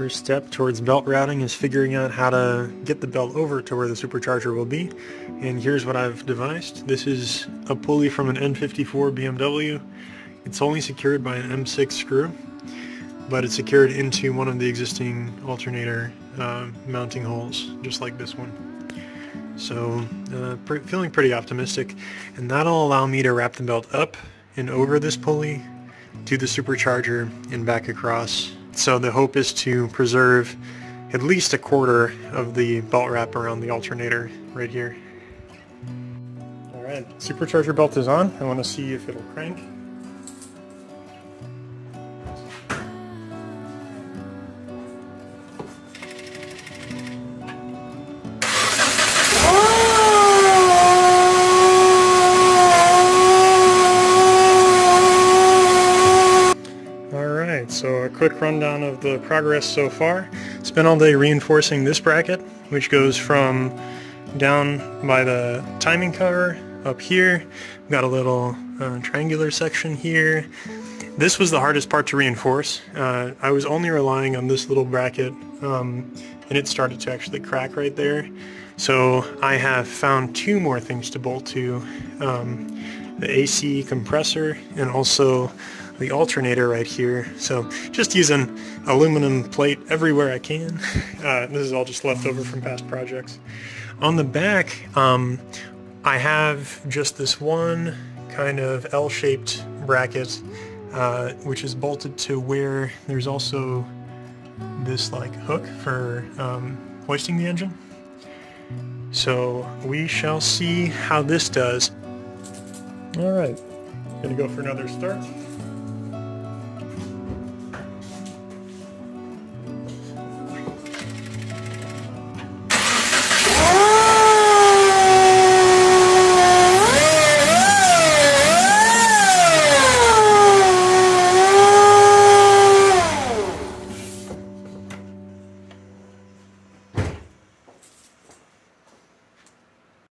First step towards belt routing is figuring out how to get the belt over to where the supercharger will be. And here's what I've devised. This is a pulley from an N54 BMW. It's only secured by an M6 screw, but it's secured into one of the existing alternator uh, mounting holes, just like this one. So uh, feeling pretty optimistic. And that'll allow me to wrap the belt up and over this pulley to the supercharger and back across. So the hope is to preserve at least a quarter of the belt wrap around the alternator right here. Alright, supercharger belt is on. I want to see if it'll crank. So a quick rundown of the progress so far. Spent all day reinforcing this bracket, which goes from down by the timing cover up here. Got a little uh, triangular section here. This was the hardest part to reinforce. Uh, I was only relying on this little bracket um, and it started to actually crack right there. So I have found two more things to bolt to. Um, the AC compressor and also the alternator right here. So just using aluminum plate everywhere I can. Uh, this is all just left over from past projects. On the back, um, I have just this one kind of L-shaped bracket, uh, which is bolted to where there's also this like hook for um, hoisting the engine. So we shall see how this does. All right, gonna go for another start.